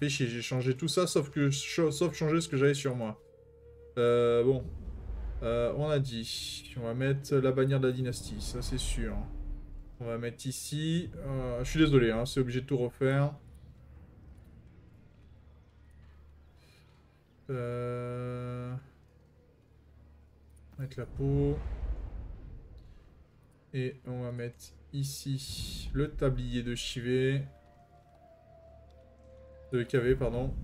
Me chier, j'ai changé tout ça sauf, que, sauf changer ce que j'avais sur moi. Euh, bon. Euh, on a dit. On va mettre la bannière de la dynastie, ça c'est sûr. On va mettre ici. Euh, je suis désolé, hein, c'est obligé de tout refaire. Euh... Mettre la peau. Et on va mettre ici le tablier de Chivé. De pardon.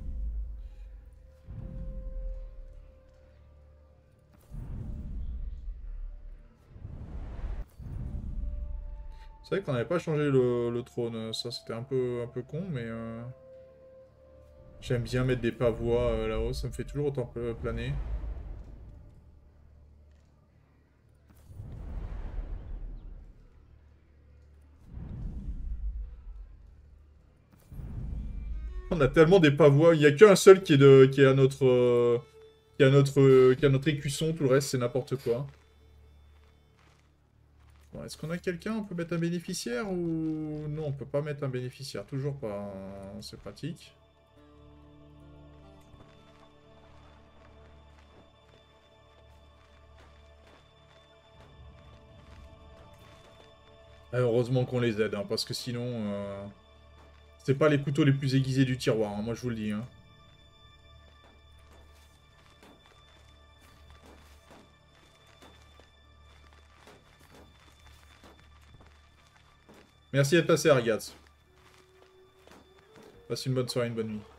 C'est vrai qu'on n'avait pas changé le, trône, ça c'était un peu, un peu con, mais... Euh, j'aime bien mettre des pavois euh, là-haut, ça me fait toujours autant planer. On a tellement des pavois, il n'y a qu'un seul qui est, de, qui est à notre... Euh, qui est notre, qui est à notre écusson, tout le reste c'est n'importe quoi. Est-ce qu'on a quelqu'un? On peut mettre un bénéficiaire ou... Non, on peut pas mettre un bénéficiaire. Toujours pas. Hein, c'est pratique. Heureusement qu'on les aide, hein, parce que sinon... Euh, c'est pas les couteaux les plus aiguisés du tiroir, hein, moi je vous le dis. Merci d'être passé, Argaz. Passe une bonne soirée, une bonne nuit.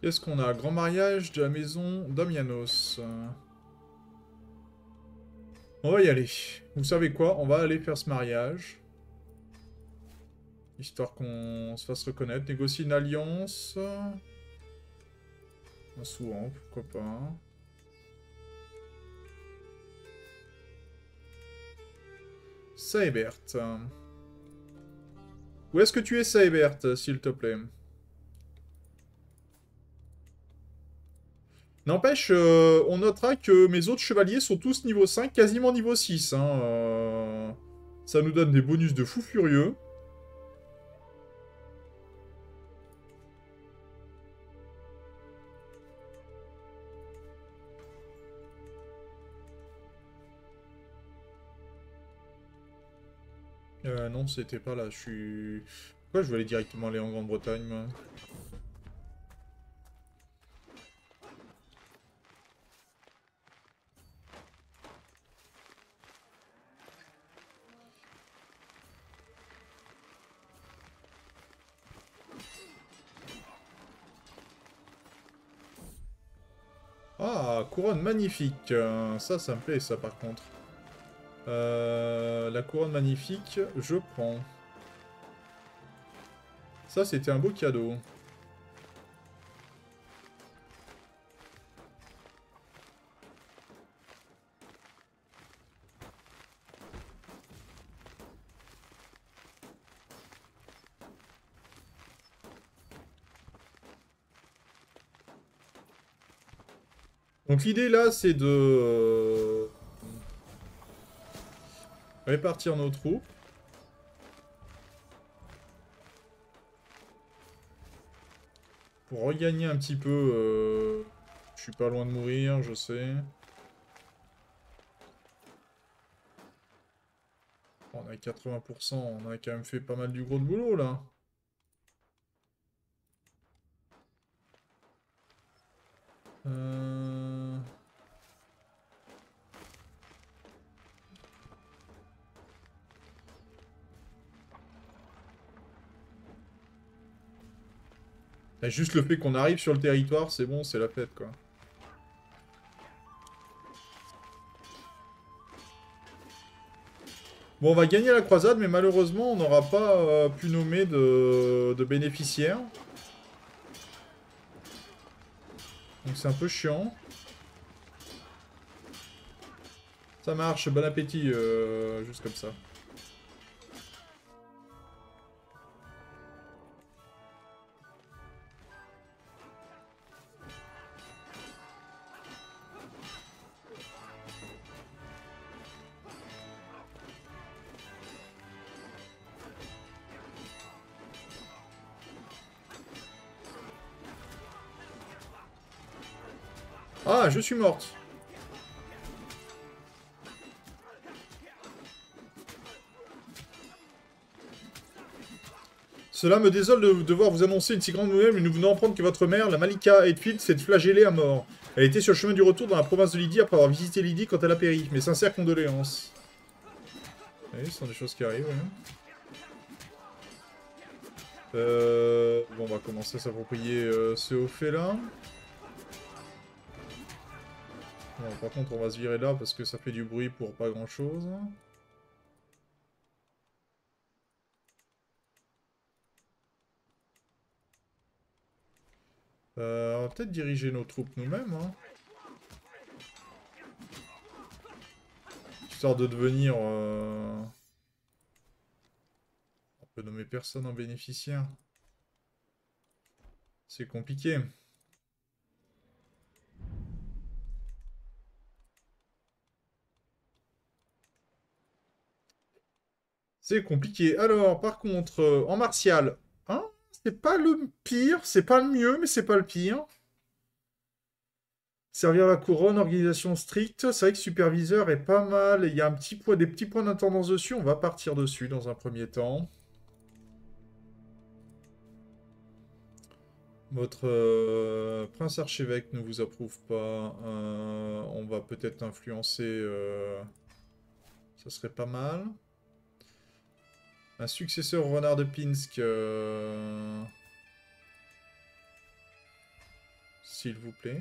Qu'est-ce qu'on a Grand mariage de la maison Damianos. On va y aller. Vous savez quoi On va aller faire ce mariage. Histoire qu'on se fasse reconnaître. Négocier une alliance. Un souvent, pourquoi pas. Saebert. Où est-ce que tu es, Saebert, s'il te plaît? N'empêche, euh, on notera que mes autres chevaliers sont tous niveau 5, quasiment niveau 6. Hein, euh. Ça nous donne des bonus de fou furieux. Euh, non, c'était pas là. Je suis... Pourquoi je voulais directement aller en Grande-Bretagne, Ah, couronne magnifique. Ça, ça me plaît, ça, par contre. Euh, la couronne magnifique, je prends. Ça, c'était un beau cadeau. Donc l'idée là, c'est de euh, répartir nos troupes. Pour regagner un petit peu... Euh, je suis pas loin de mourir, je sais. On a 80%, on a quand même fait pas mal du gros de boulot là. Juste le fait qu'on arrive sur le territoire, c'est bon, c'est la fête, quoi. Bon, on va gagner la croisade, mais malheureusement, on n'aura pas euh, pu nommer de, de bénéficiaires. Donc c'est un peu chiant. Ça marche, bon appétit, euh, juste comme ça. Morte. Cela me désole de devoir vous annoncer une si grande nouvelle, mais nous venons apprendre que votre mère, la Malika Edfield, s'est flagellée à mort. Elle était sur le chemin du retour dans la province de Lydie après avoir visité Lydie quand elle a péri. Mes sincères condoléances. Oui, ce sont des choses qui arrivent, Euh... Bon, on va commencer à s'approprier euh, ce haut fait là. Par contre, on va se virer là parce que ça fait du bruit pour pas grand chose. Euh, on va peut-être diriger nos troupes nous-mêmes. Hein. Histoire de devenir... Euh... On peut nommer personne en bénéficiaire. C'est compliqué. C'est compliqué. Alors, par contre, euh, en martial, hein c'est pas le pire, c'est pas le mieux, mais c'est pas le pire. Servir la couronne, organisation stricte. C'est vrai que superviseur est pas mal. Il y a un petit point, des petits points d'intendance dessus. On va partir dessus dans un premier temps. Votre euh, prince archevêque ne vous approuve pas. Euh, on va peut-être influencer. Ça serait pas mal. Un successeur renard de Pinsk. Euh, s'il vous plaît.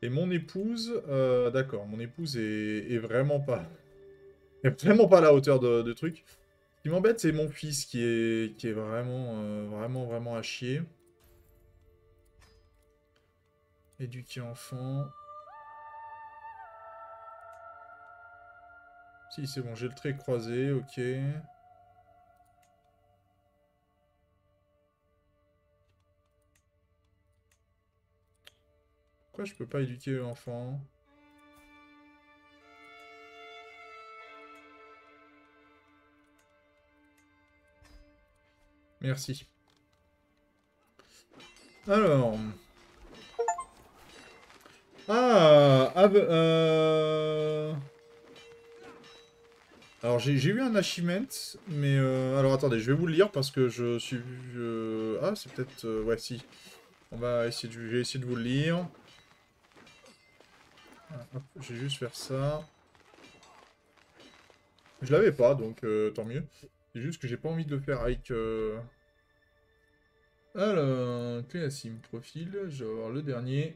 Et mon épouse, euh, d'accord, mon épouse est, vraiment pas, est vraiment pas à la hauteur de, truc. Ce qui m'embête, c'est mon fils qui est, qui est vraiment, euh, vraiment, vraiment à chier. Éduquer enfant. Si, c'est bon, j'ai le trait croisé, ok. Pourquoi je peux pas éduquer l'enfant? Merci. Alors... Ah, ah euh... Alors j'ai eu un achievement, mais euh... alors attendez, je vais vous le lire parce que je suis... Ah, c'est peut-être... Euh, ouais, si. On va essayer de... Essayer de vous le lire. Ah, je vais juste faire ça. Je l'avais pas, donc euh, tant mieux. C'est juste que j'ai pas envie de le faire avec... Euh... Alors, clé sim profil, je vais avoir le dernier.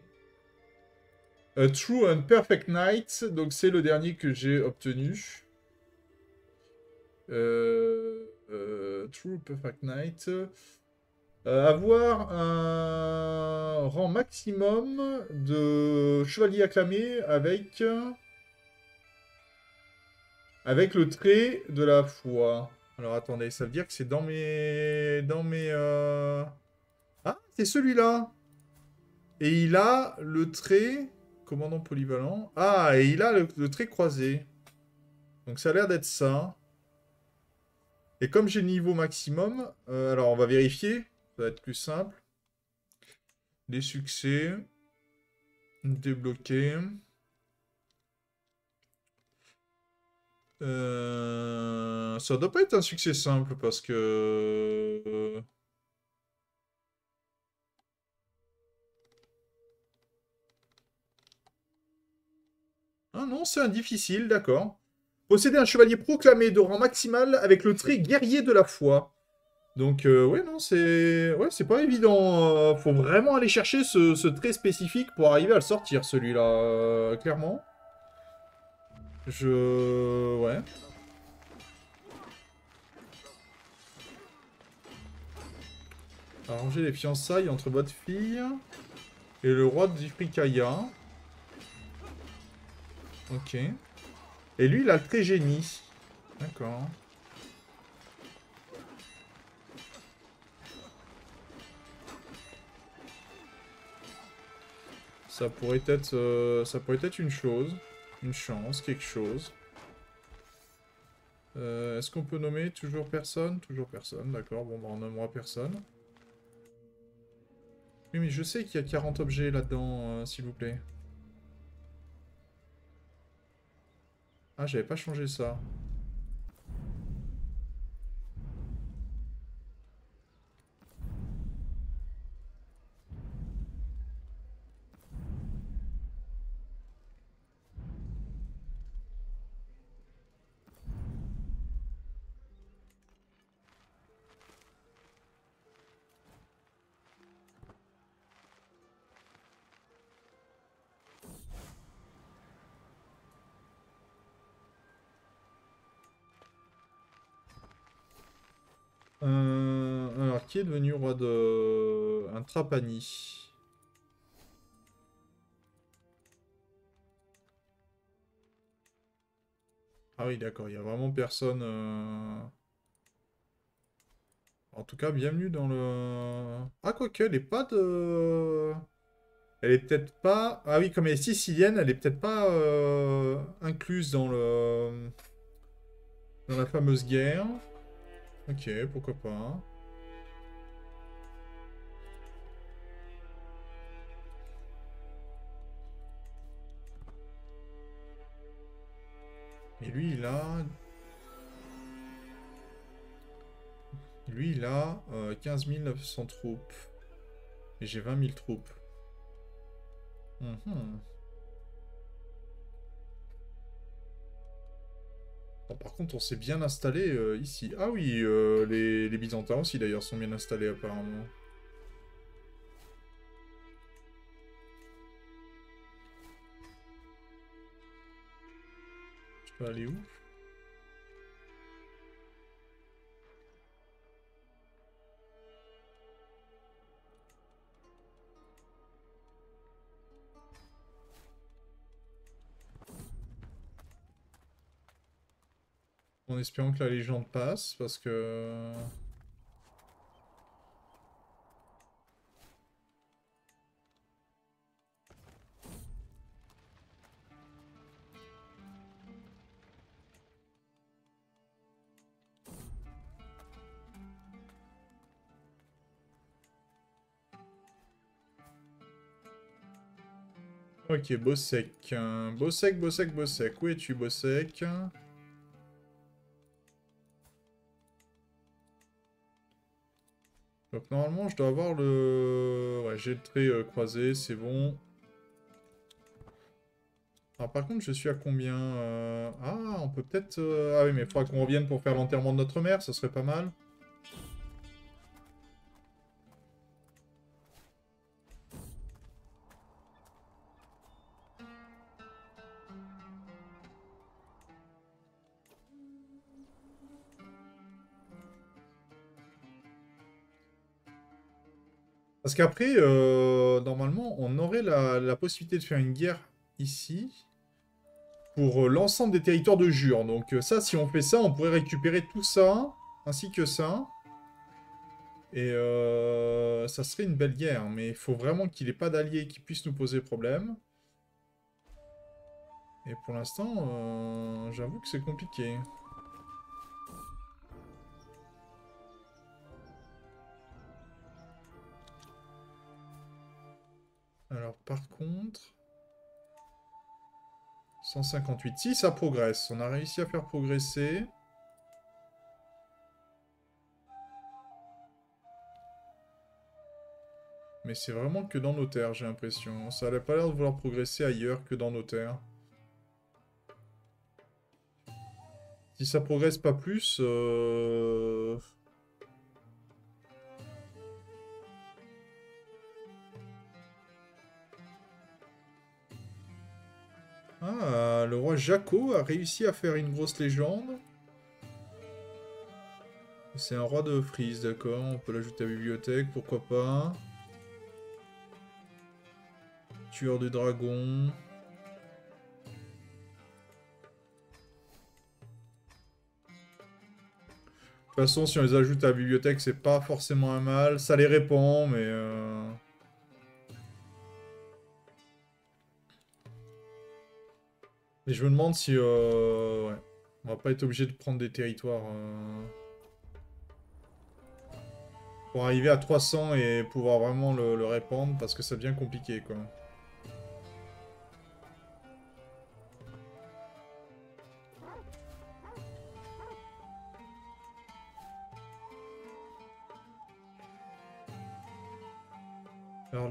A True and Perfect Night, donc c'est le dernier que j'ai obtenu. Euh, euh, True Perfect Night. Euh, avoir un rang maximum de chevalier acclamé avec avec le trait de la foi. Alors attendez, ça veut dire que c'est dans mes dans mes ah c'est celui-là. Et il a le trait Commandant polyvalent. Ah, et il a le, trait croisé. Donc ça a l'air d'être ça. Et comme j'ai le niveau maximum, euh, alors on va vérifier. Ça va être plus simple. Les succès. Débloquer. Euh, ça doit pas être un succès simple parce que... Ah non, c'est un difficile, d'accord. Posséder un chevalier proclamé de rang maximal avec le trait guerrier de la foi. Donc, euh, ouais, non, c'est... Ouais, pas évident. Euh, faut vraiment aller chercher ce, trait spécifique pour arriver à le sortir, celui-là, euh, clairement. Je... Ouais. Arranger les fiançailles entre votre fille et le roi d'Ifrikaya. Ok. Et lui, il a le génie. D'accord. Ça pourrait être, euh, ça pourrait être une chose, une chance, quelque chose. Euh, est-ce qu'on peut nommer toujours personne? Toujours personne, d'accord. Bon, bah, on nommera personne. Oui, mais je sais qu'il y a 40 objets là-dedans, euh, s'il vous plaît. Ah, j'avais pas changé ça. Roi de... Un Trapani Ah oui, d'accord, il y a vraiment personne... Euh. En tout cas, bienvenue dans le... Ah, quoique, elle est pas de... Elle est peut-être pas... Ah oui, comme elle est sicilienne, elle est peut-être pas euh, incluse dans le... Dans la fameuse guerre. Ok, pourquoi pas. Et lui, il a... Lui, il a 15 900 troupes. Et j'ai 20 000 troupes. Mhm. par contre, on s'est bien installé euh, ici. Ah oui, euh, les Byzantins aussi, d'ailleurs, sont bien installés, apparemment. Peux aller où? En espérant que la légende passe, parce que... Ok, Bossek. Bossek, Bossek, Bossek. Où es-tu, Bossek Donc normalement, je dois avoir le... Ouais, j'ai le trait euh, croisé, c'est bon. Alors par contre, je suis à combien euh, Ah, on peut peut-être... Euh, ah oui, mais il faudra qu'on revienne pour faire l'enterrement de notre mère, ça serait pas mal. Parce qu'après, euh, normalement, on aurait la, possibilité de faire une guerre ici pour euh, l'ensemble des territoires de Jure. Donc euh, ça, si on fait ça, on pourrait récupérer tout ça, ainsi que ça. Et ça serait une belle guerre, mais il faut vraiment qu'il n'ait pas d'alliés qui puissent nous poser problème. Et pour l'instant, j'avoue que c'est compliqué. Par contre... 158. Si, ça progresse. On a réussi à faire progresser. Mais c'est vraiment que dans nos terres, j'ai l'impression. Ça n'a pas l'air de vouloir progresser ailleurs que dans nos terres. Si ça progresse pas plus... Euh... Ah, le roi Jaco a réussi à faire une grosse légende. C'est un roi de frise, d'accord. On peut l'ajouter à la bibliothèque, pourquoi pas. Tueur de dragon. De toute façon, si on les ajoute à la bibliothèque, c'est pas forcément un mal. Ça les répand, mais... Euh... Et je me demande si... Euh... On va pas être obligé de prendre des territoires... Euh... Pour arriver à 300 et pouvoir vraiment le, le répandre, parce que ça devient compliqué, quoi.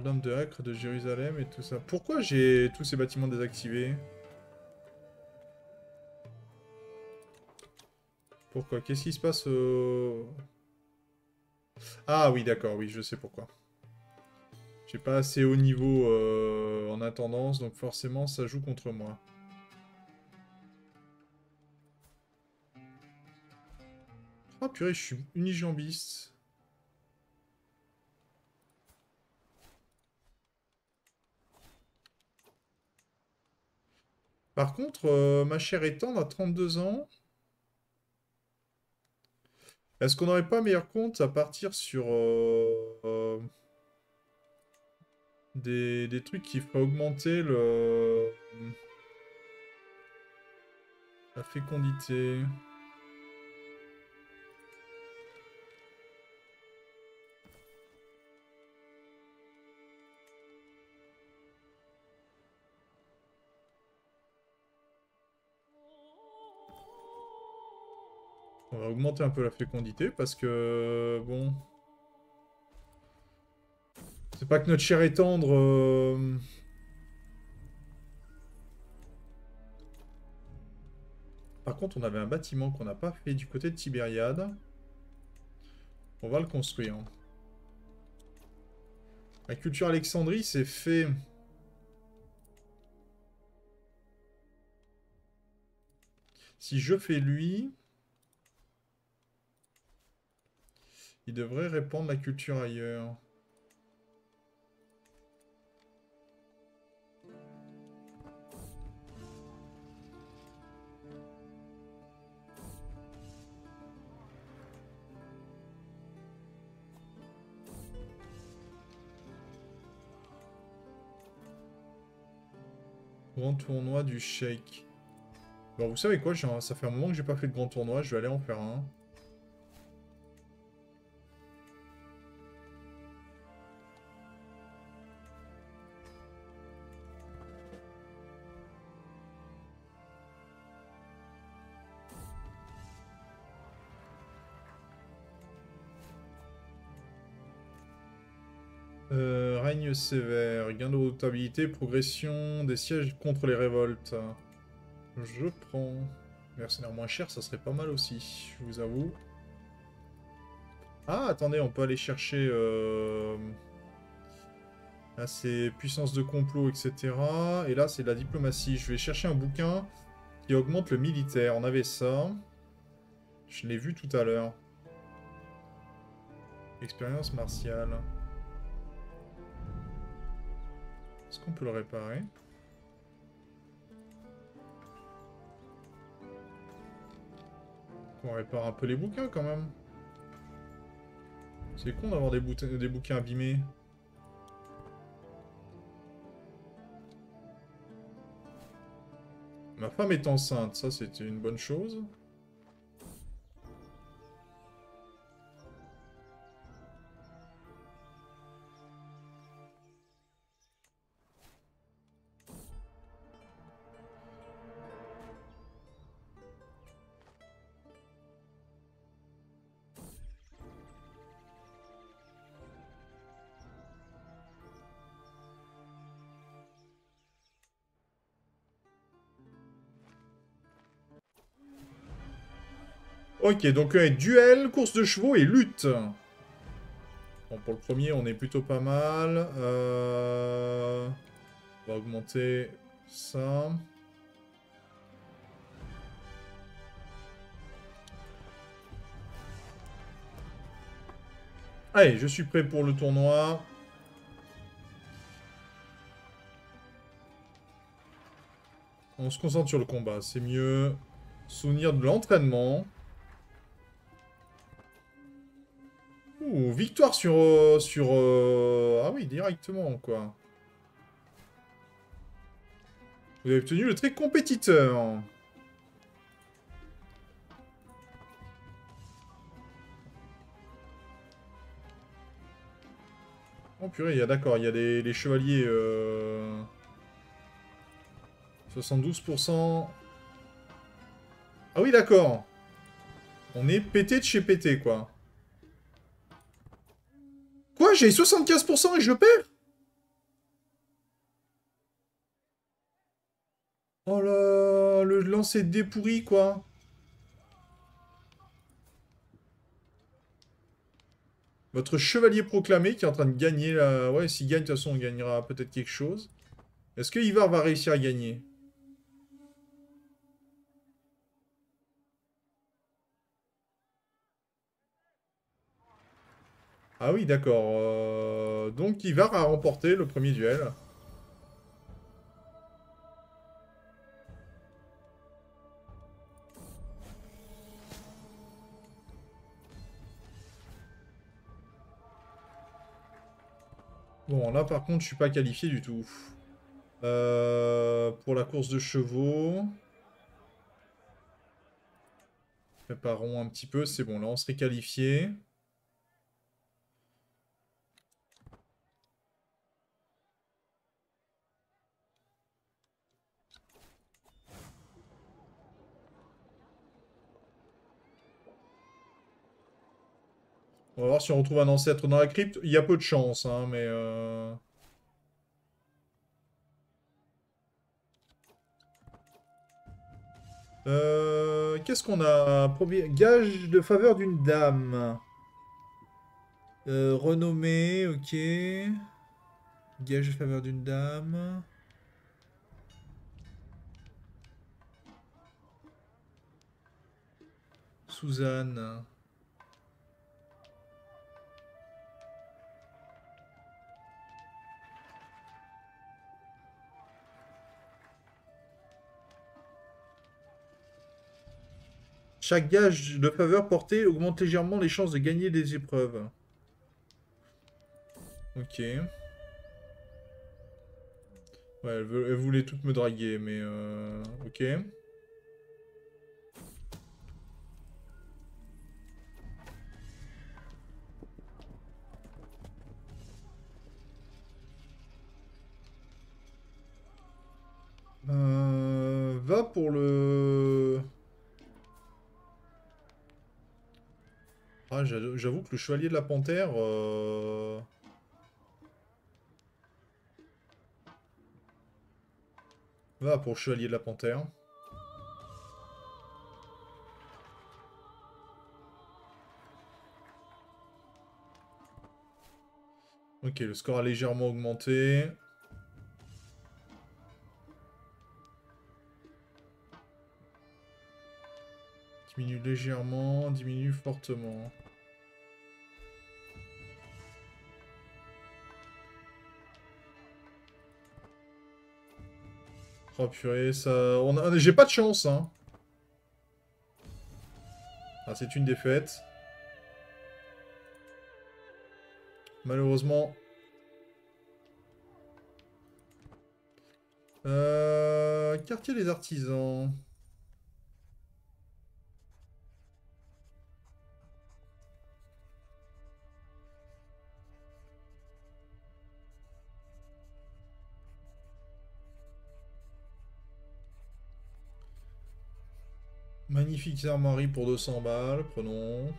l'homme de Acre, de Jérusalem et tout ça. Pourquoi j'ai tous ces bâtiments désactivés? Pourquoi? Qu'est-ce qui se passe Ah oui, d'accord, oui, je sais pourquoi. J'ai pas assez haut niveau euh, en intendance, donc forcément ça joue contre moi. Ah purée, je suis unijambiste. Par contre, euh, ma chère étendre à 32 ans. Est-ce qu'on n'aurait pas meilleur compte à partir sur euh, euh, des, des, trucs qui feraient augmenter le la fécondité? Va augmenter un peu la fécondité parce que, bon... C'est pas que notre chair est tendre... Euh, Par contre, on avait un bâtiment qu'on n'a pas fait du côté de Tibériade. On va le construire. La culture Alexandrie, c'est fait... Si je fais lui... Il devrait répandre la culture ailleurs. Grand tournoi du Shake. Bon, vous savez quoi, ça fait un moment que j'ai pas fait de grand tournoi, je vais aller en faire un. Sévère, gain de redoutabilité, progression des sièges contre les révoltes. Je prends. Mercenaire moins cher, ça serait pas mal aussi, je vous avoue. Ah, attendez, on peut aller chercher... Euh... Là, c'est puissance de complot, etc. Et là, c'est de la diplomatie. Je vais chercher un bouquin qui augmente le militaire. On avait ça. Je l'ai vu tout à l'heure. Expérience martiale. Est-ce qu'on peut le réparer? On répare un peu les bouquins quand même. C'est con d'avoir des, bouquins abîmés. Ma femme est enceinte, ça c'était une bonne chose. Ok, donc duel, course de chevaux et lutte. Bon, pour le premier, on est plutôt pas mal. Euh, on va augmenter ça. Allez, je suis prêt pour le tournoi. On se concentre sur le combat, c'est mieux. Souvenir de l'entraînement. Victoire sur... Euh, sur euh, Ah oui, directement, quoi. Vous avez obtenu le trait compétiteur. Oh purée, il y a d'accord, il y a les, chevaliers... 72%. Euh, ah oui, d'accord. On est pété de chez pété, quoi. Quoi J'ai 75% et je perds Oh là, le lancer dépourri, quoi. Votre chevalier proclamé qui est en train de gagner là. Ouais, s'il gagne, de toute façon, on gagnera peut-être quelque chose. Est-ce que Ivar va réussir à gagner? Ah oui, d'accord. Euh, donc Ivar a remporté le premier duel. Bon, là par contre, je suis pas qualifié du tout. Euh, pour la course de chevaux. Préparons un petit peu, c'est bon, là on serait qualifié. On va voir si on retrouve un ancêtre dans la crypte. Il y a peu de chance, hein, mais... Euh... Euh, Qu'est-ce qu'on a? Gage de faveur d'une dame. Euh, renommée, ok. Gage de faveur d'une dame. Suzanne. Chaque gage de faveur porté augmente légèrement les chances de gagner des épreuves. Ok. Ouais, elle, voulait toutes me draguer, mais... Euh, ok. Euh, va pour le... Ah, j'avoue que le chevalier de la panthère... Euh... Va pour le chevalier de la panthère. Ok, le score a légèrement augmenté. Diminue légèrement, diminue fortement. Oh purée, ça... J'ai pas de chance, hein. Ah, c'est une défaite. Malheureusement. Euh... Quartier des artisans. Magnifique armoirie pour 200 balles, prenons.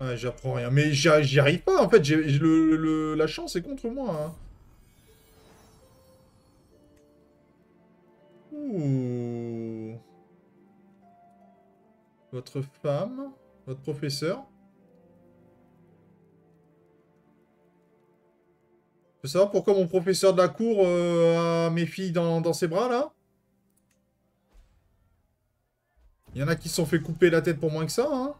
Ouais, j'apprends rien. Mais j'y arrive pas, en fait. Le, la chance est contre moi. Hein. Votre femme Votre professeur. Veux savoir pourquoi mon professeur de la cour euh, a mes filles dans, dans ses bras, là. Il y en a qui se sont fait couper la tête pour moins que ça, hein.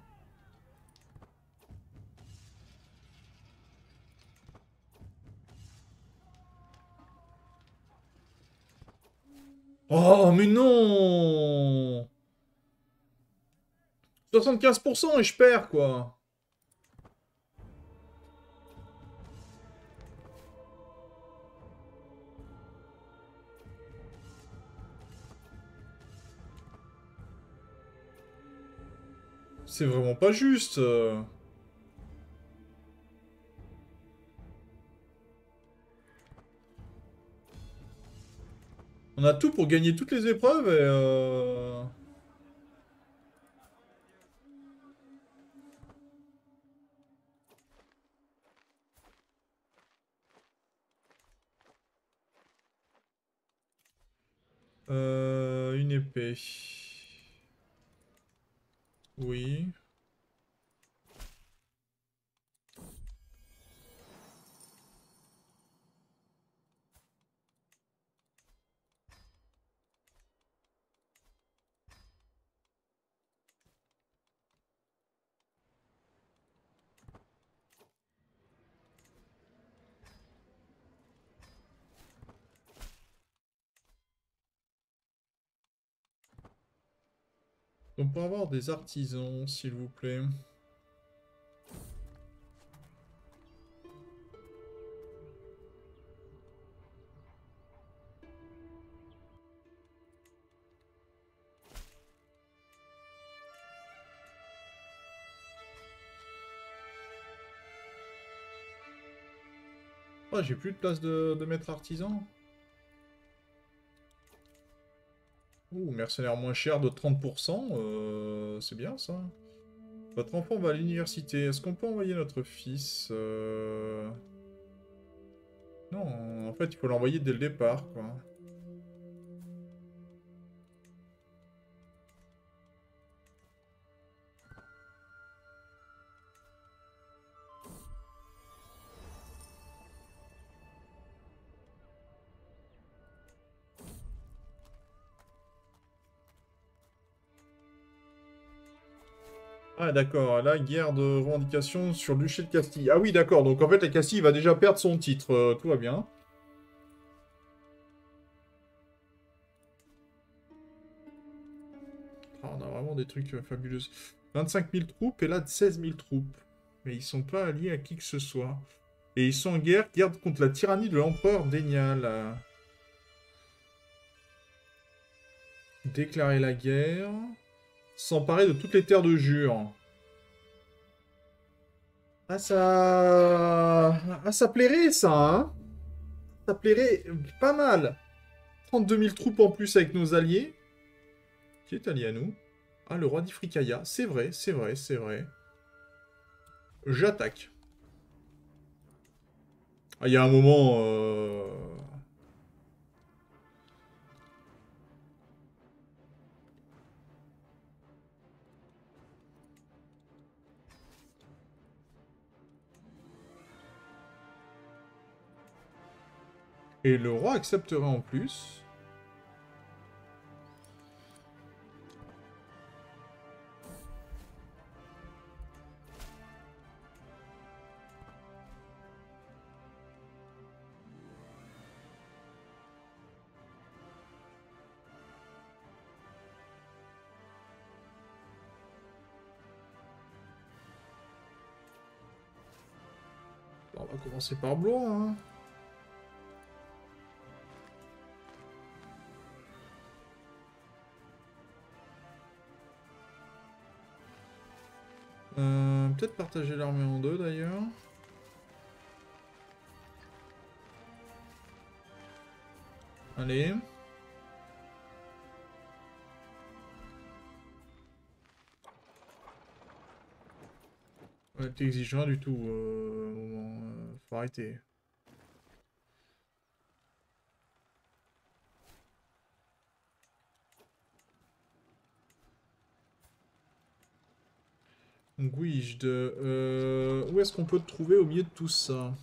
Oh, mais non 75% et je perds, quoi. C'est vraiment pas juste. On a tout pour gagner toutes les épreuves et... Euh... Euh, une épée. Oui. On peut avoir des artisans, s'il vous plaît. Oh, j'ai plus de place de, de maître artisan? Ouh, mercenaire moins cher de 30%, euh, c'est bien ça. Votre enfant va à l'université, est-ce qu'on peut envoyer notre fils euh? Non, en fait, il faut l'envoyer dès le départ, quoi. Ah d'accord, là, guerre de revendication sur le duché de Castille. Ah oui, d'accord, donc en fait, la Castille va déjà perdre son titre, euh, tout va bien. Ah, on a vraiment des trucs euh, fabuleux. 25 000 troupes, et là, 16 000 troupes. Mais ils sont pas alliés à qui que ce soit. Et ils sont en guerre, guerre contre la tyrannie de l'empereur Dénial. Déclarer la guerre s'emparer de toutes les terres de Jure. Ah, ça... Ah, ça plairait, ça, hein Ça plairait pas mal. 32 000 troupes en plus avec nos alliés. Qui est allié à nous? Ah, le roi d'Ifrikaya. C'est vrai, c'est vrai, c'est vrai. J'attaque. Ah, il y a un moment... Euh... Et le roi accepterait en plus. On va commencer par Blois, hein. Peut-être partager l'armée en deux d'ailleurs. Allez. Ouais, T'es exigeant du tout. Euh, euh, faut arrêter. Guige, euh, où est-ce qu'on peut te trouver au milieu de tout ça?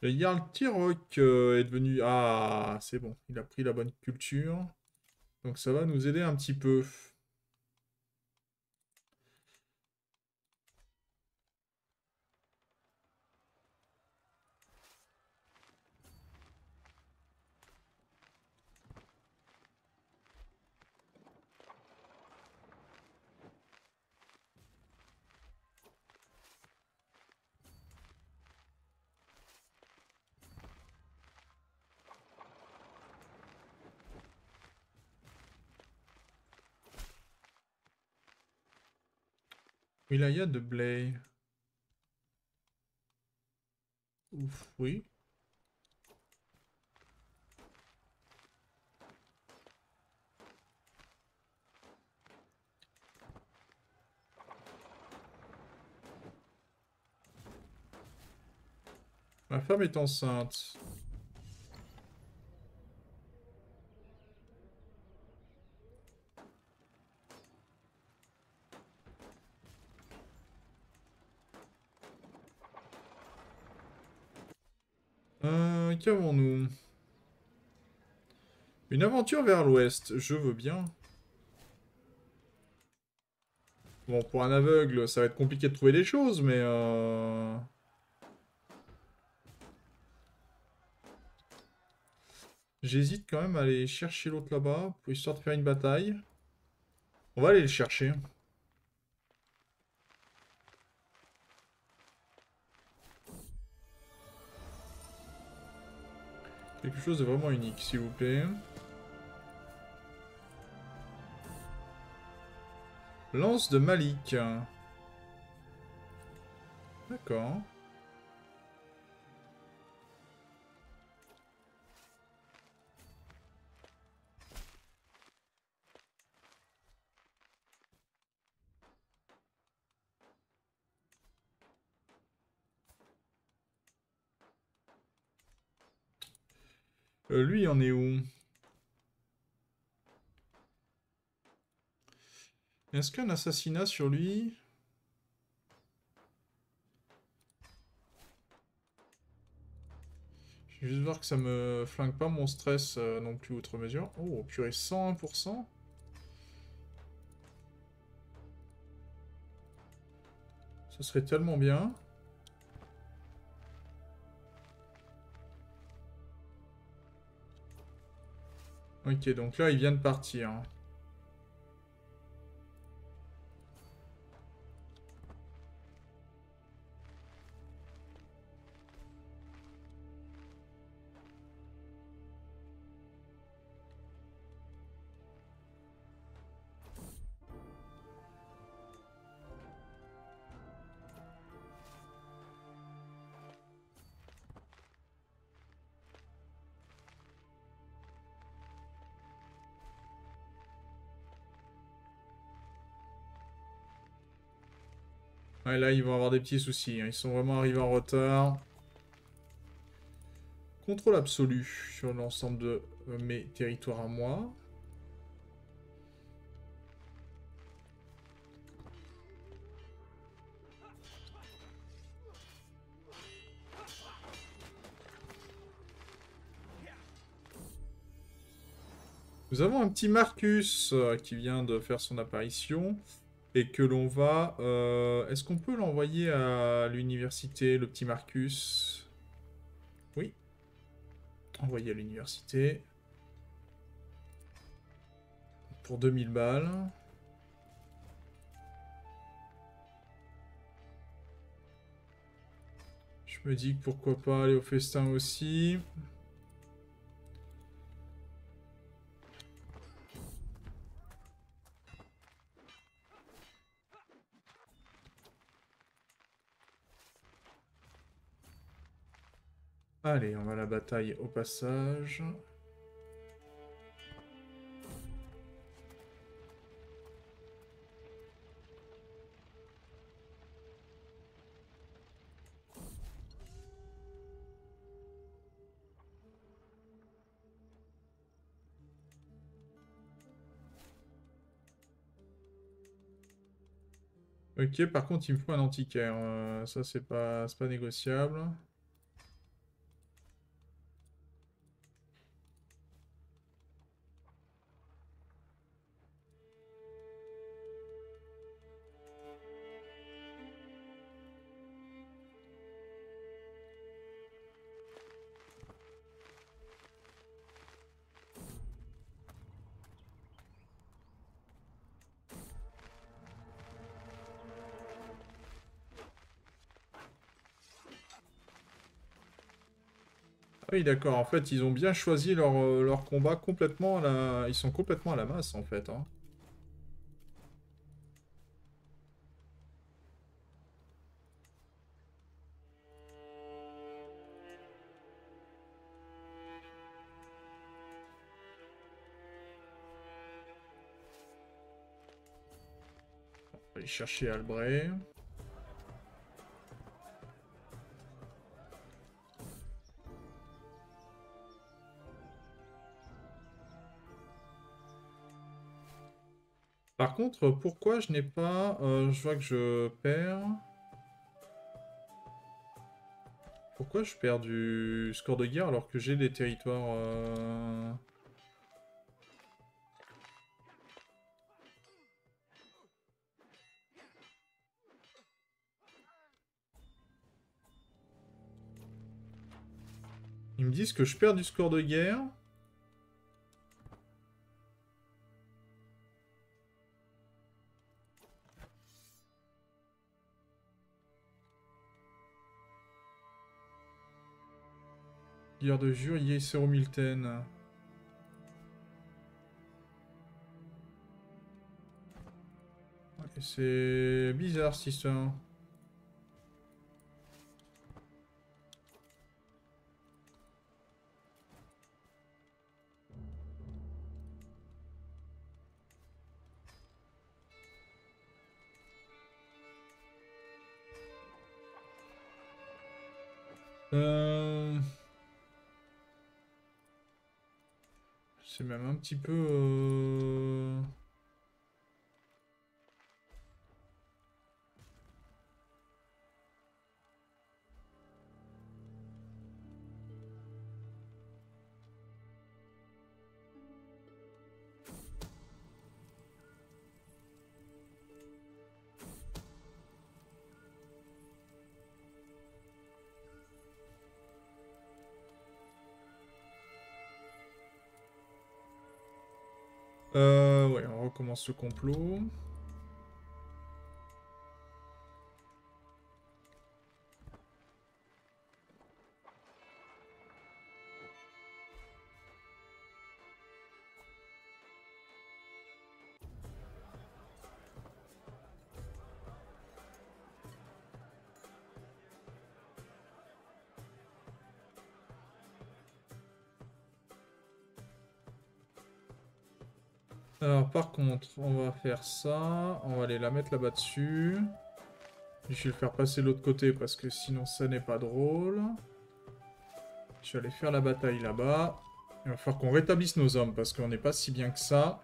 Le Jarl Tirok est devenu... Ah, c'est bon, il a pris la bonne culture. Donc ça va nous aider un petit peu. Wilaya de Blay. Ouf, oui. Ma femme est enceinte. Euh, qu'avons-nous Une aventure vers l'ouest, je veux bien. Bon, pour un aveugle, ça va être compliqué de trouver des choses, mais... Euh... J'hésite quand même à aller chercher l'autre là-bas, pour histoire de faire une bataille. On va aller le chercher. Quelque chose de vraiment unique, s'il vous plaît. Lance de Malik. D'accord. Euh, lui, il en est où Est-ce qu'un assassinat sur lui Je vais juste voir que ça me flingue pas mon stress euh, non plus outre mesure. Oh, purée, 101% Ce serait tellement bien. Ok, donc là, il vient de partir. Là, ils vont avoir des petits soucis. Hein. Ils sont vraiment arrivés en retard. Contrôle absolu sur l'ensemble de mes territoires à moi. Nous avons un petit Marcus euh, qui vient de faire son apparition et que l'on va... Euh, est-ce qu'on peut l'envoyer à l'université, le petit Marcus? Oui. Envoyer à l'université. Pour 2000 balles. Je me dis que pourquoi pas aller au festin aussi. Allez, on va la bataille au passage. Ok, par contre, il me faut un antiquaire. Euh, ça, c'est pas, pas négociable. Oui, d'accord. En fait, ils ont bien choisi leur, euh, leur combat complètement à la... Ils sont complètement à la masse, en fait. Hein. On va aller chercher Albray. Par contre, pourquoi je n'ai pas... Euh, je vois que je perds... Pourquoi je perds du score de guerre alors que j'ai des territoires... Euh... Ils me disent que je perds du score de guerre. Guerre de Jurier, Milten. C'est bizarre cette histoire. Euh... C'est même un petit peu... Euh... Euh, ouais, on recommence le complot. Par contre, on va faire ça. On va aller la mettre là-bas dessus. Je vais le faire passer de l'autre côté parce que sinon ça n'est pas drôle. Je vais aller faire la bataille là-bas. Il va falloir qu'on rétablisse nos hommes parce qu'on n'est pas si bien que ça.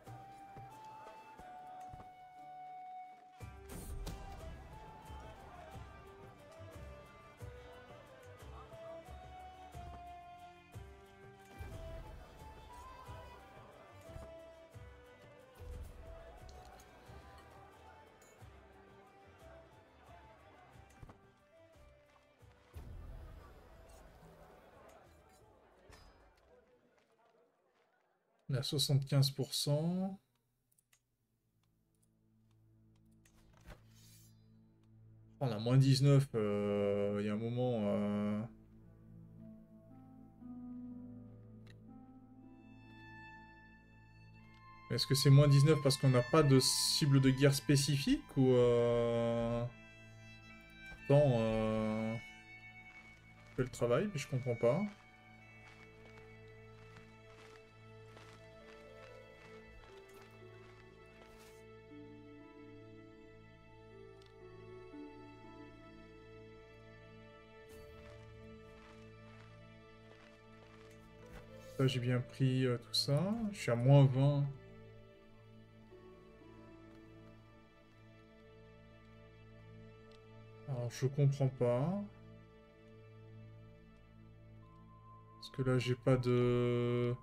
75%. On a moins 19, euh, il y a un moment... Euh, est-ce que c'est moins 19 parce qu'on n'a pas de cible de guerre spécifique ou... Euh... Attends, euh... fait le travail, mais je comprends pas. J'ai bien pris euh, tout ça. Je suis à moins 20. Alors, je comprends pas. Parce que là, j'ai pas de...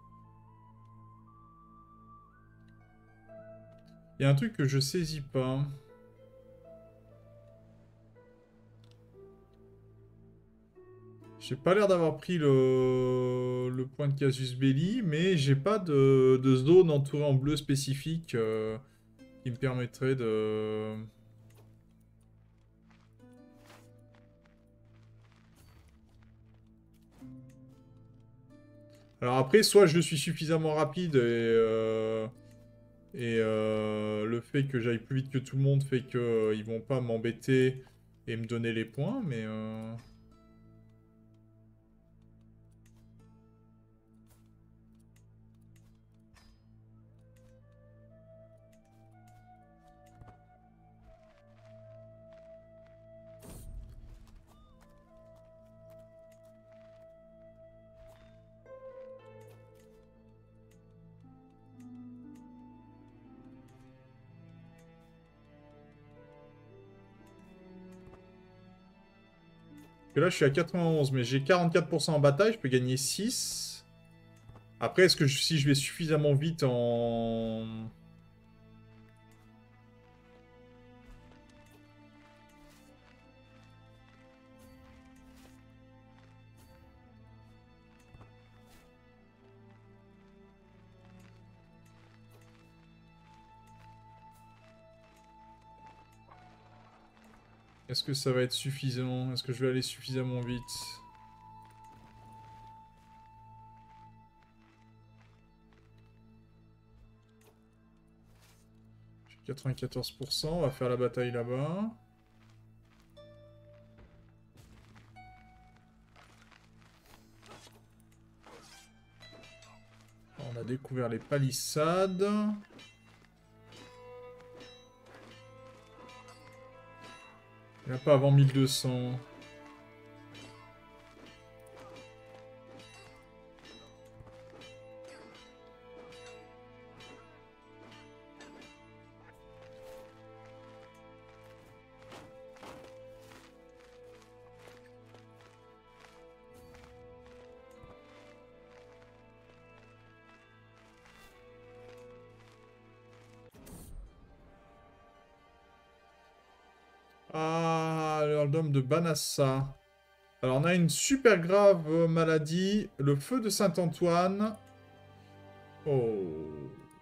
Il y a un truc que je saisis pas. J'ai pas l'air d'avoir pris le... point de casus belli, mais j'ai pas de... zone entourée en bleu spécifique euh, qui me permettrait de... Alors après, soit je suis suffisamment rapide et... euh, Et euh, le fait que j'aille plus vite que tout le monde fait qu'ils vont pas m'embêter et me donner les points, mais... là, je suis à 91, mais j'ai 44% en bataille, je peux gagner 6. Après, est-ce que si je vais suffisamment vite en... Est-ce que ça va être suffisant Est-ce que je vais aller suffisamment vite? J'ai 94%, on va faire la bataille là-bas. On a découvert les palissades. Il pas avant 1200. Banassa. Alors, on a une super grave euh, maladie, le feu de Saint-Antoine. Oh,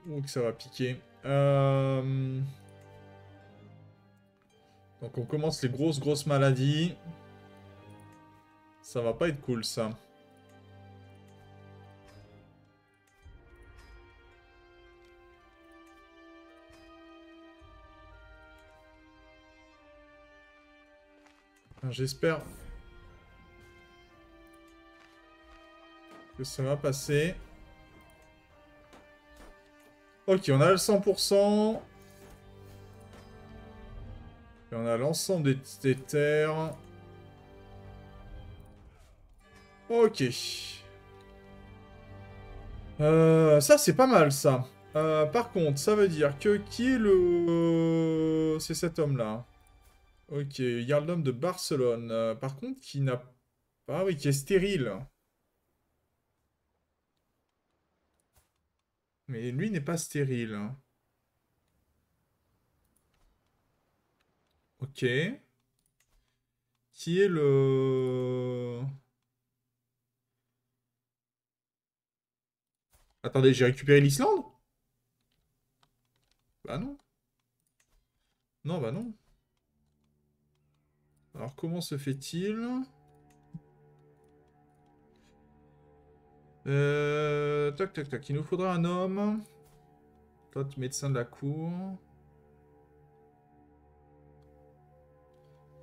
oh, que ça va piquer. Euh, Donc, on commence les grosses, grosses maladies. Ça va pas être cool, ça. J'espère que ça va passer. Ok, on a le 100%. Et on a l'ensemble des, terres. Ok. Euh, ça, c'est pas mal, ça. Euh, par contre, ça veut dire que qui est le... C'est cet homme-là? Ok, Yardom de Barcelone. Euh, par contre, qui n'a pas... Ah oui, qui est stérile. Mais lui n'est pas stérile. Ok. Qui est le... Attendez, j'ai récupéré l'Islande? Bah non. Non, bah non. Alors comment se fait-il Euh, tac, tac, tac. Il nous faudra un homme. Toi, médecin de la cour.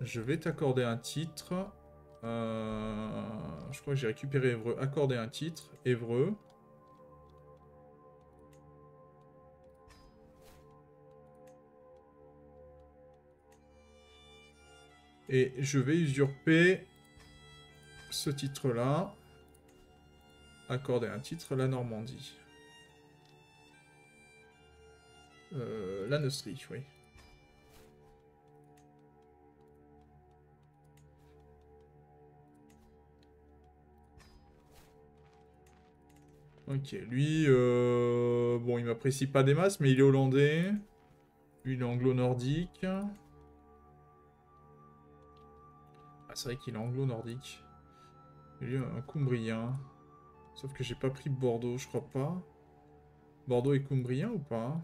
Je vais t'accorder un titre. Euh, je crois que j'ai récupéré Évreux. Accorder un titre. Évreux. Et je vais usurper ce titre-là. Accorder un titre, la Normandie. Euh, la Neustrie, oui. Ok, lui, euh, bon, il m'apprécie pas des masses, mais il est hollandais. Lui, il est anglo-nordique. C'est vrai qu'il est anglo-nordique. Et lui, un Cumbrien. Sauf que j'ai pas pris Bordeaux, je crois pas. Bordeaux est Cumbrien ou pas?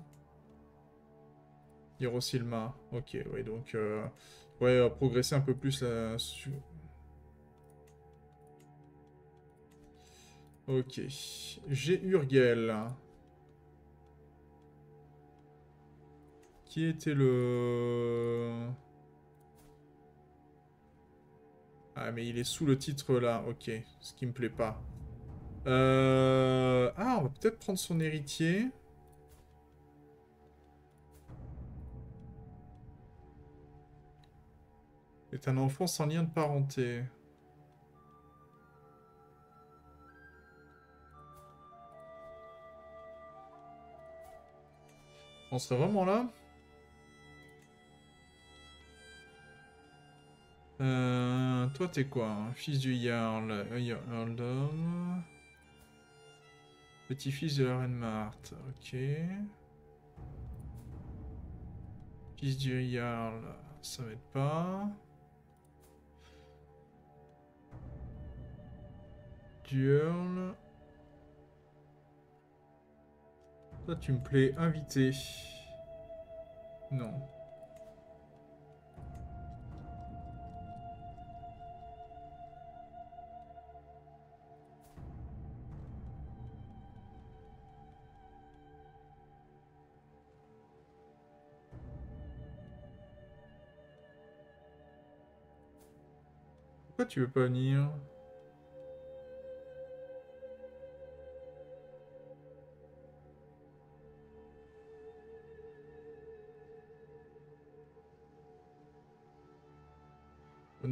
Hirosilma. Ok, ouais, donc... Euh, ouais, progresser un peu plus là... Ok. J'ai Urgel. Qui était le... Ah, mais il est sous le titre là. Ok, ce qui me plaît pas. Euh... Ah, on va peut-être prendre son héritier. Est un enfant sans lien de parenté. On serait vraiment là? Euh, Toi, t'es quoi Fils du Jarl. Euh, Petit-fils de la reine Marthe. Ok. Fils du Jarl. Ça m'aide pas. Duel. Toi, tu me plais invité. Non. Tu veux pas venir?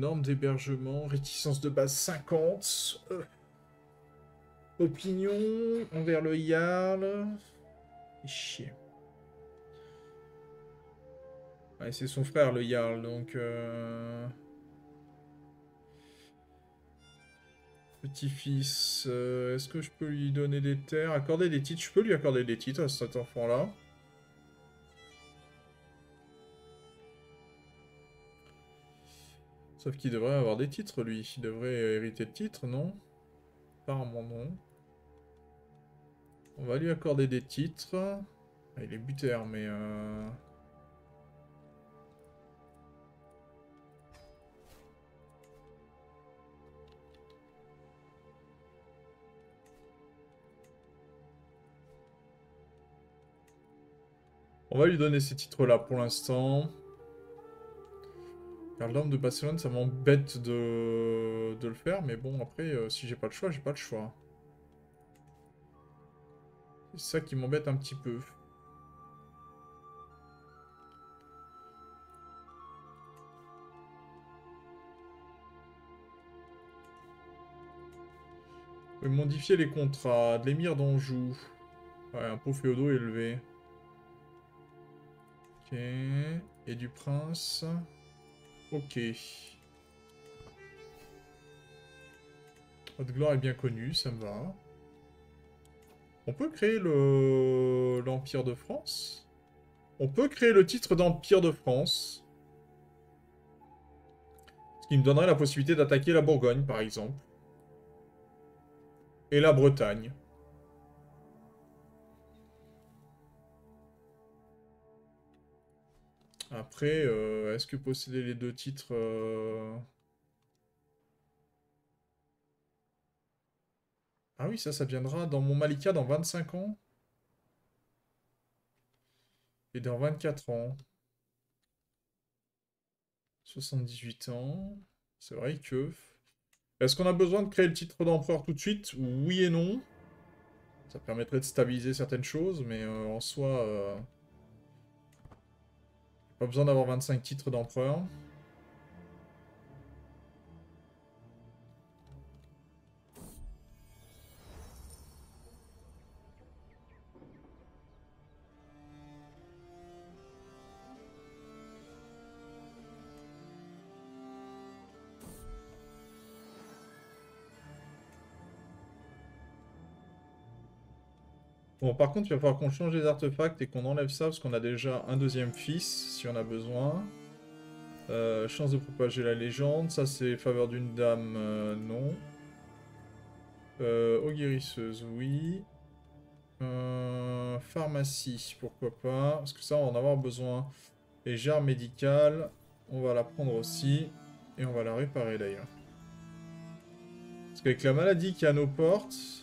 Normes d'hébergement, réticence de base 50. Euh. Opinion envers le Jarl. Chier. Ouais, c'est son frère le Jarl, donc... Euh. Petit-fils, euh, est-ce que je peux lui donner des terres Accorder des titres? Je peux lui accorder des titres à cet enfant-là. Sauf qu'il devrait avoir des titres, lui. Il devrait hériter de titres, non? Apparemment, non. On va lui accorder des titres. Ah, il est buteur, mais... Euh... On va lui donner ces titres-là pour l'instant. L'homme de Barcelone, ça m'embête de... le faire, mais bon, après, euh, si j'ai pas le choix, j'ai pas le choix. C'est ça qui m'embête un petit peu. modifier les contrats. De l'émir d'Anjou. Ouais, un pot féodaux élevé. Et du prince. Ok. Votre gloire est bien connue, ça me va. On peut créer le l'Empire de France? On peut créer le titre d'Empire de France. Ce qui me donnerait la possibilité d'attaquer la Bourgogne, par exemple. Et la Bretagne. Après, euh, est-ce que posséder les deux titres... Euh, ah oui, ça, ça viendra dans mon Malika dans 25 ans. Et dans 24 ans. 78 ans. C'est vrai que... Est-ce qu'on a besoin de créer le titre d'empereur tout de suite? Oui et non. Ça permettrait de stabiliser certaines choses, mais euh, en soi... Pas besoin d'avoir 25 titres d'empereur. Bon, par contre, il va falloir qu'on change les artefacts et qu'on enlève ça, parce qu'on a déjà un deuxième fils, si on a besoin. Euh, chance de propager la légende, ça c'est faveur d'une dame, euh, non. Euh, guérisseuse, oui. Euh, pharmacie, pourquoi pas, parce que ça on va en avoir besoin. Et jarre médicale, on va la prendre aussi, et on va la réparer d'ailleurs. Parce qu'avec la maladie qui est à nos portes,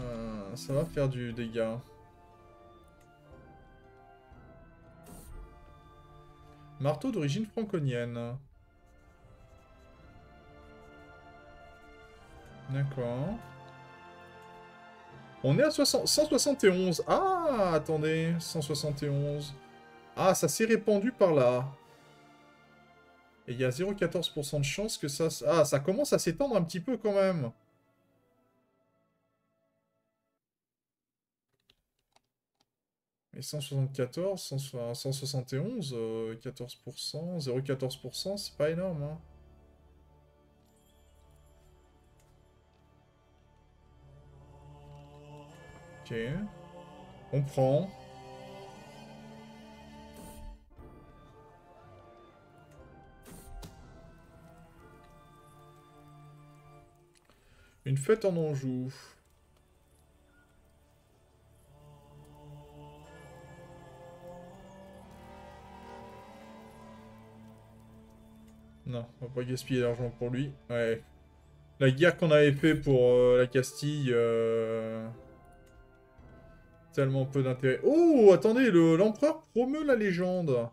Euh, ça va faire du dégât. Marteau d'origine franconienne. D'accord. On est à 171. Ah, attendez. 171. Ah, ça s'est répandu par là. Et il y a 0,14% de chance que ça... Ah, ça commence à s'étendre un petit peu quand même. Et 174, 171, 14%, 0,14%, c'est pas énorme. Hein. Ok. On prend. Une fête en Anjou. Non, on va pas gaspiller l'argent pour lui. Ouais. La guerre qu'on avait fait pour euh, la Castille... Euh, tellement peu d'intérêt. Oh, attendez, l'empereur promeut la légende.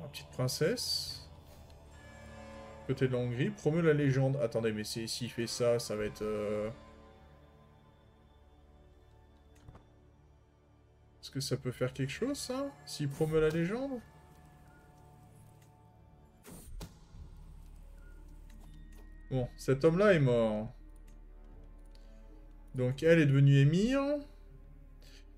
La petite princesse. Côté de la Hongrie, promeut la légende. Attendez, mais s'il fait ça, ça va être... Euh, que ça peut faire quelque chose, ça S'il promeut la légende? Bon, cet homme-là est mort. Donc elle est devenue émir.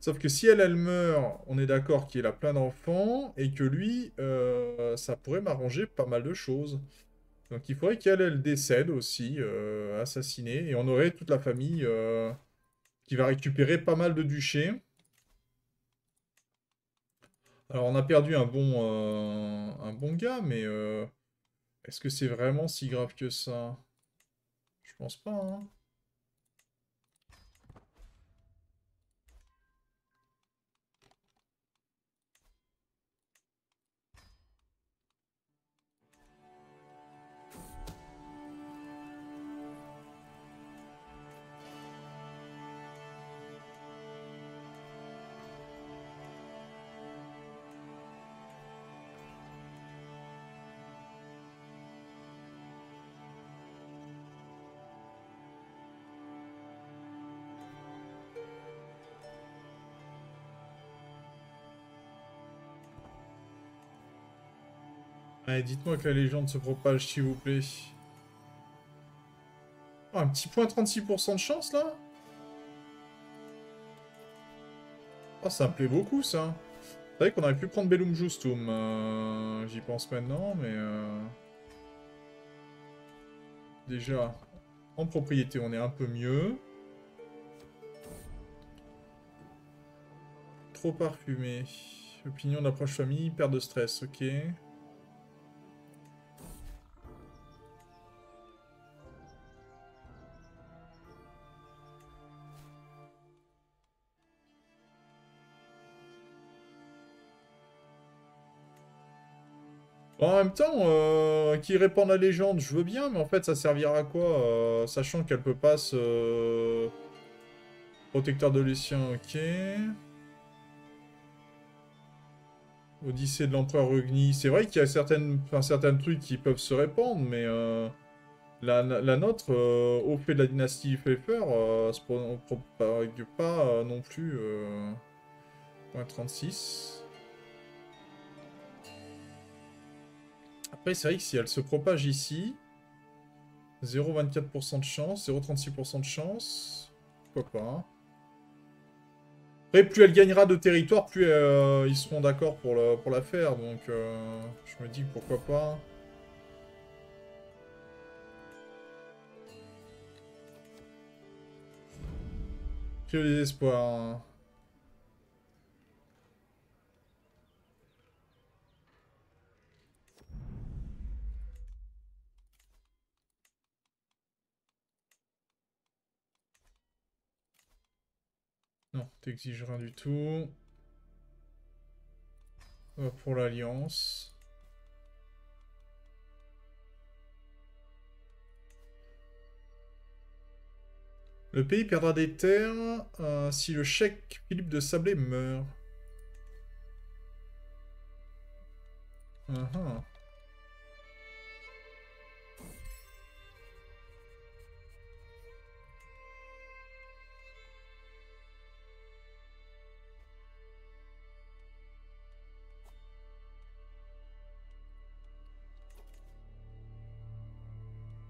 Sauf que si elle, elle meurt, on est d'accord qu'il a plein d'enfants, et que lui, euh, ça pourrait m'arranger pas mal de choses. Donc il faudrait qu'elle, elle décède aussi, euh, assassinée, et on aurait toute la famille euh, qui va récupérer pas mal de duchés. Alors, on a perdu un bon, euh, un bon gars, mais euh, est-ce que c'est vraiment si grave que ça? Je pense pas, hein. Dites-moi que la légende se propage, s'il vous plaît. Oh, un petit point 36% de chance, là Oh, ça me plaît beaucoup, ça. C'est vrai qu'on aurait pu prendre Bellum Justum. Euh, j'y pense maintenant, mais... Euh, déjà, en propriété, on est un peu mieux. Trop parfumé. Opinion d'approche famille, perte de stress, ok. Temps, euh, qui répand la légende, je veux bien, mais en fait, ça servira à quoi euh, Sachant qu'elle peut pas se... Protecteur de Lucien, ok. Odyssée de l'Empereur Rugni. C'est vrai qu'il y a certaines, enfin, certains trucs qui peuvent se répandre, mais euh, la, nôtre, au fait de la dynastie Pfeffer, on ne propague pas non plus... Point 36. Après, c'est vrai que si elle se propage ici, 0,24% de chance, 0,36% de chance, pourquoi pas. Hein. Après, plus elle gagnera de territoire, plus euh, ils seront d'accord pour, pour la faire, donc euh, je me dis pourquoi pas. Que les espoirs. Hein. T'exiges rien du tout. Pour l'Alliance. Le pays perdra des terres euh, si le chèque Philippe de Sablé meurt. Ah, ah.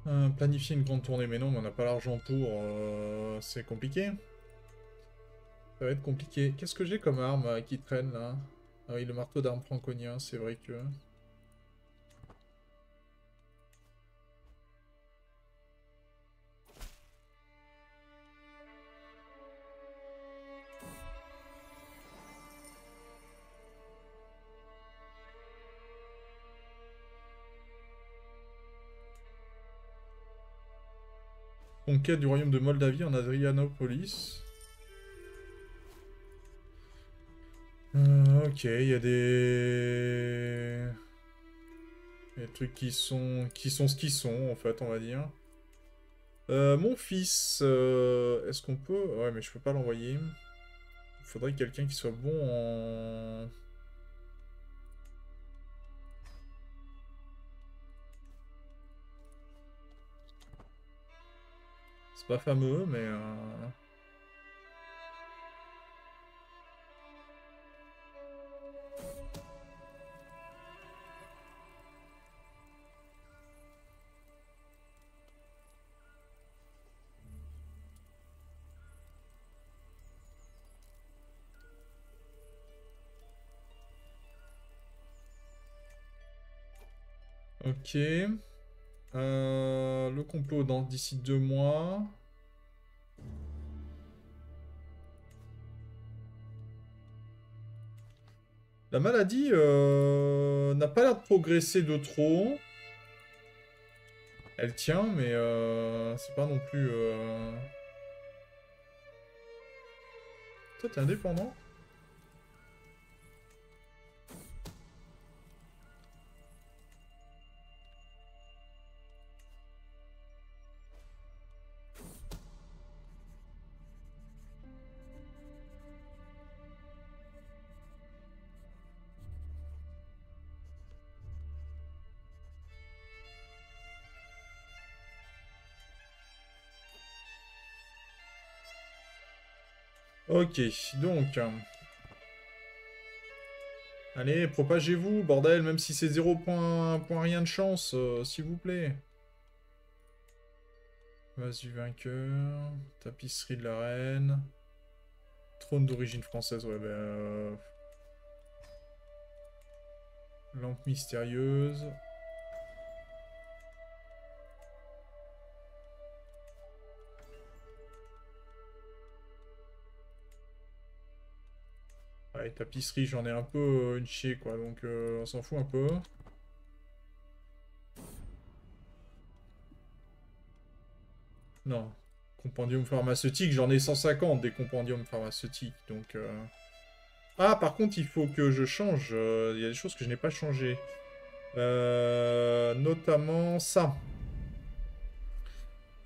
Euh, planifier une grande tournée, mais non, mais on n'a pas l'argent pour. Euh, c'est compliqué. Ça va être compliqué. Qu'est-ce que j'ai comme arme euh, qui traîne là? Ah oui, le marteau d'armes franconien, c'est vrai que... Du royaume de Moldavie en Adrianopolis. Euh, ok, il y a des... des trucs qui sont qui sont ce qu'ils sont, en fait, on va dire. Euh, mon fils, euh, est-ce qu'on peut... Ouais, mais je peux pas l'envoyer. Il faudrait quelqu'un qui soit bon en... pas fameux, mais... Euh, ok. Euh, le complot dans d'ici deux mois. La maladie euh, n'a pas l'air de progresser de trop. Elle tient, mais euh, c'est pas non plus... Toi, t'es indépendant? Ok, donc... Allez, propagez-vous, bordel, même si c'est 0 point, point rien de chance, euh, s'il vous plaît. Vas-y, vainqueur. Tapisserie de la reine. Trône d'origine française, ouais, ben... Euh, lampe mystérieuse. Tapisserie, j'en ai un peu euh, une chier, quoi, donc euh, on s'en fout un peu. Non. Compendium pharmaceutique, j'en ai 150 des compendiums pharmaceutiques, donc... Euh. Ah, par contre, il faut que je change. Il y a des choses que je n'ai pas changées. notamment ça.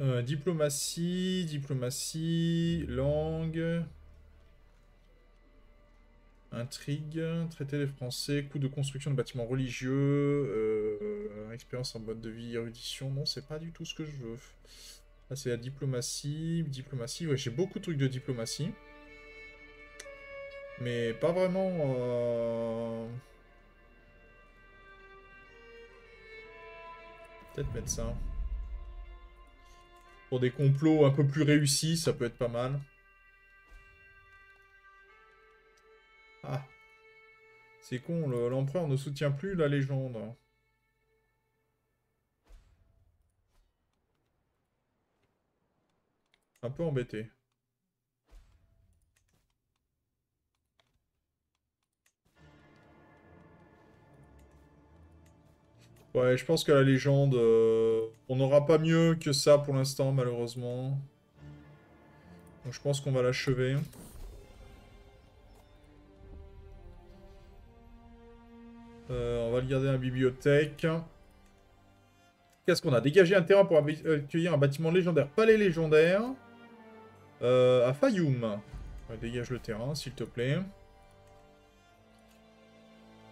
diplomatie, diplomatie, langue... Intrigue, traiter les Français, coût de construction de bâtiments religieux, euh, expérience en mode de vie, érudition. Non, c'est pas du tout ce que je veux. Là, c'est la diplomatie. Diplomatie, ouais, j'ai beaucoup de trucs de diplomatie. Mais pas vraiment... Euh, peut-être mettre ça. Pour des complots un peu plus réussis, ça peut être pas mal. Ah. C'est con, l'empereur ne soutient plus la légende. Un peu embêté. Ouais, je pense que la légende, euh, on n'aura pas mieux que ça pour l'instant, malheureusement. Donc je pense qu'on va l'achever. Va le garder à la bibliothèque. Qu'est-ce qu'on a? Dégagé un terrain pour accueillir un bâtiment légendaire. Palais légendaire. Euh, à Fayoum. dégage le terrain, s'il te plaît.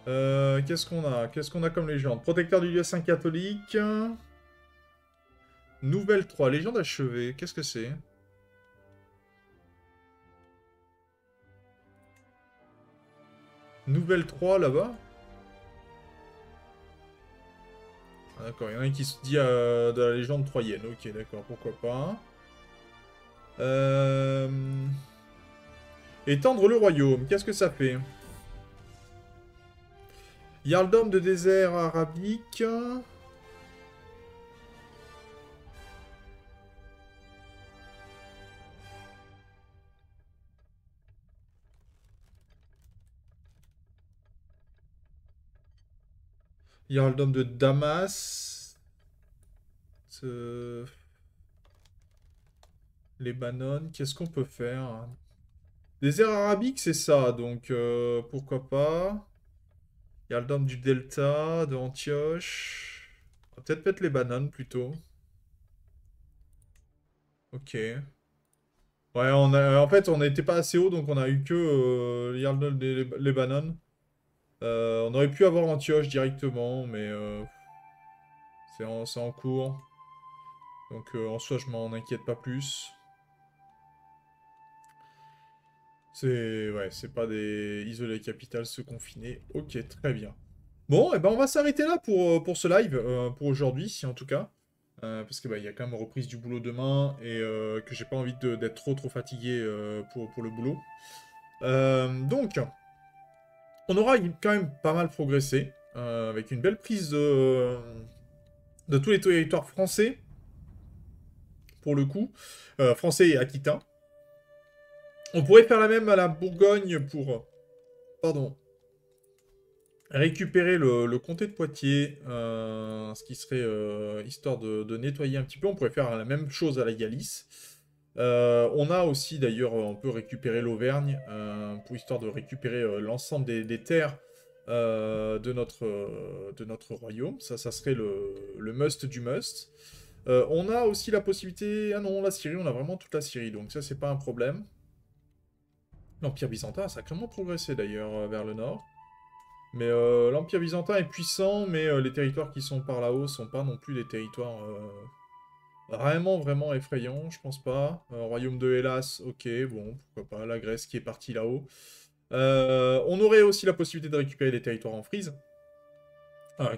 Euh, Qu'est-ce qu'on a? Qu'est-ce qu'on a comme légende? Protecteur du lieu saint catholique. Nouvelle 3, légende achevée. Qu'est-ce que c'est? Nouvelle 3 là-bas? D'accord, il y en a un qui se dit euh, de la légende troyenne. Ok, d'accord, pourquoi pas. Euh... Étendre le royaume, qu'est-ce que ça fait? Yaldom de désert arabique. Yaldom de Damas. Les bananes, qu'est-ce qu'on peut faire Désert arabique, c'est ça, donc euh, pourquoi pas? Dôme du Delta, de Antioche. On va peut-être les bananes plutôt. Ok. Ouais, on en fait, on n'était pas assez haut, donc on a eu que euh, les, les, bananes. Euh, on aurait pu avoir Antioche directement, mais euh, c'est en, cours. Donc en soi, je m'en inquiète pas plus. C'est ouais, c'est pas des isolés capitales se confiner. Ok, très bien. Bon, et eh ben on va s'arrêter là pour, euh, ce live, euh, pour aujourd'hui, en tout cas. Euh, parce que bah, il y a quand même reprise du boulot demain et que j'ai pas envie d'être trop trop fatigué pour le boulot. donc, on aura quand même pas mal progressé, avec une belle prise de, de tous les territoires français, pour le coup, français et aquitains. On pourrait faire la même à la Bourgogne pour... Pardon. Récupérer le, comté de Poitiers, euh, ce qui serait euh, histoire de, nettoyer un petit peu. On pourrait faire la même chose à la Galice. Euh, on a aussi d'ailleurs, on peut récupérer l'Auvergne, pour histoire de récupérer l'ensemble des, terres de, notre, royaume. Ça, ça serait le, must du must. on a aussi la possibilité... Ah non, la Syrie, on a vraiment toute la Syrie, donc ça, c'est pas un problème. L'Empire byzantin a sacrément progressé d'ailleurs euh, vers le nord. Mais euh, l'Empire byzantin est puissant, mais euh, les territoires qui sont par là-haut sont pas non plus des territoires vraiment, vraiment effrayants, je pense pas. Royaume de Hellas, ok, bon, pourquoi pas. La Grèce qui est partie là-haut. on aurait aussi la possibilité de récupérer des territoires en frise.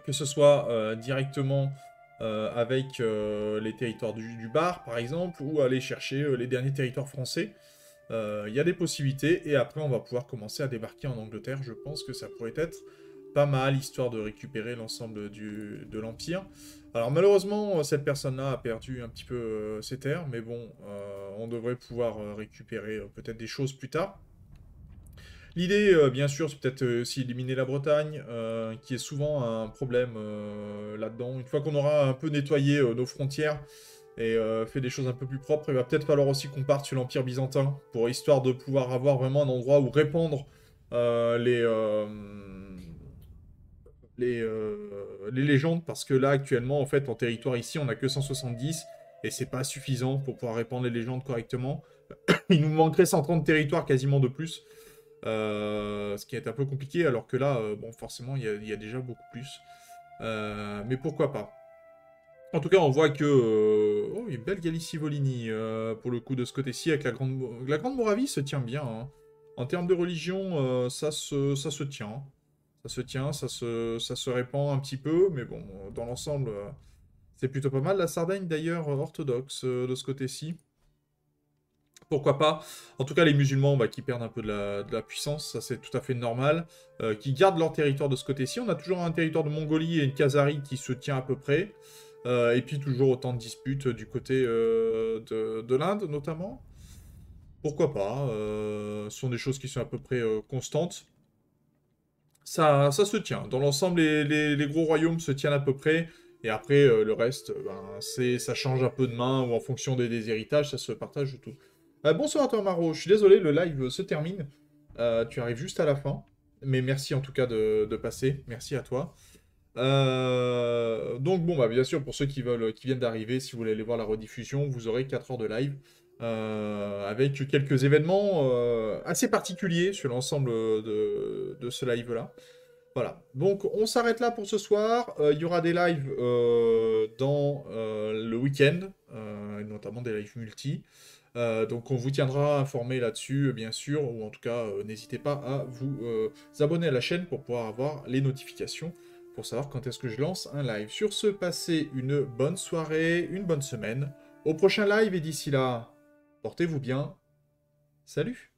que ce soit directement avec les territoires du, Bar, par exemple, ou aller chercher les derniers territoires français. Euh, il y a des possibilités, et après on va pouvoir commencer à débarquer en Angleterre. Je pense que ça pourrait être pas mal, histoire de récupérer l'ensemble de l'Empire. Alors malheureusement, cette personne-là a perdu un petit peu euh, ses terres, mais bon, euh, on devrait pouvoir récupérer peut-être des choses plus tard. L'idée, bien sûr, c'est peut-être aussi éliminer la Bretagne, qui est souvent un problème là-dedans. Une fois qu'on aura un peu nettoyé nos frontières, et euh, fait des choses un peu plus propres, il va peut-être falloir aussi qu'on parte sur l'Empire byzantin, pour histoire de pouvoir avoir vraiment un endroit où répandre euh, les, euh, les, légendes, parce que là, actuellement, en fait, en territoire ici, on n'a que 170, et c'est pas suffisant pour pouvoir répandre les légendes correctement. il nous manquerait 130 territoires quasiment de plus, ce qui est un peu compliqué, alors que là, bon, forcément, il y, a déjà beaucoup plus. mais pourquoi pas? En tout cas, on voit que... Euh, oh, une belle Galicie-Volini, euh, pour le coup, de ce côté-ci, avec la Grande... La Grande Moravie se tient bien. Hein. En termes de religion, euh, ça, se... ça se tient. Ça se tient, ça se... ça se répand un petit peu, mais bon, dans l'ensemble, c'est plutôt pas mal. La Sardaigne, d'ailleurs, orthodoxe, de ce côté-ci. Pourquoi pas? En tout cas, les musulmans bah, qui perdent un peu de la, puissance, ça c'est tout à fait normal. qui gardent leur territoire de ce côté-ci. On a toujours un territoire de Mongolie et une Khazarie qui se tient à peu près. Euh, et puis toujours autant de disputes du côté euh, de, l'Inde, notamment. Pourquoi pas euh, Ce sont des choses qui sont à peu près constantes. Ça, ça se tient. Dans l'ensemble, les, gros royaumes se tiennent à peu près. Et après, le reste, ben, ça change un peu de main ou en fonction des, héritages, ça se partage tout. bonsoir à toi, Maro. Je suis désolé, le live se termine. tu arrives juste à la fin. Mais merci en tout cas de, passer. Merci à toi. Euh, donc bon, bah bien sûr, pour ceux qui veulent, qui viennent d'arriver, si vous voulez aller voir la rediffusion, vous aurez 4 heures de live. Avec quelques événements assez particuliers sur l'ensemble de, ce live-là. Voilà, donc on s'arrête là pour ce soir. Il y aura des lives dans le week-end, notamment des lives multi. Euh, donc on vous tiendra informé là-dessus, bien sûr, ou en tout cas, euh, n'hésitez pas à vous euh, abonner à la chaîne pour pouvoir avoir les notifications, pour savoir quand est-ce que je lance un live. Sur ce, passez une bonne soirée, une bonne semaine. Au prochain live, et d'ici là, portez-vous bien. Salut